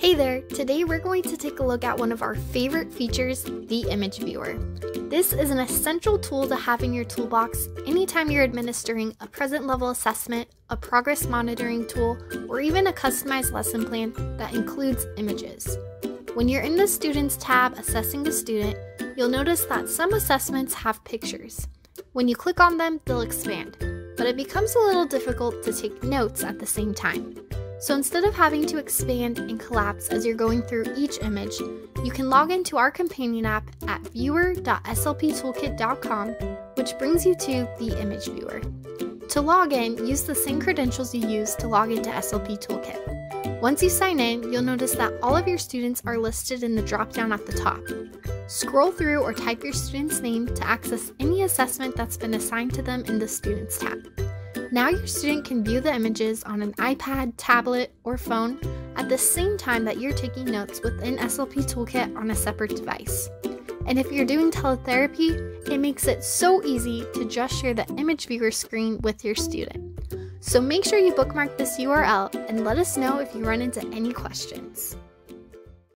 Hey there! Today we're going to take a look at one of our favorite features, the Image Viewer. This is an essential tool to have in your toolbox anytime you're administering a present level assessment, a progress monitoring tool, or even a customized lesson plan that includes images. When you're in the Students tab assessing a student, you'll notice that some assessments have pictures. When you click on them, they'll expand, but it becomes a little difficult to take notes at the same time. So instead of having to expand and collapse as you're going through each image, you can log into our companion app at viewer.slptoolkit.com, which brings you to the image viewer. To log in, use the same credentials you use to log into SLP Toolkit. Once you sign in, you'll notice that all of your students are listed in the drop-down at the top. Scroll through or type your student's name to access any assessment that's been assigned to them in the Students tab. Now your student can view the images on an iPad, tablet, or phone at the same time that you're taking notes within SLP Toolkit on a separate device. And if you're doing teletherapy, it makes it so easy to just share the image viewer screen with your student. So make sure you bookmark this URL and let us know if you run into any questions.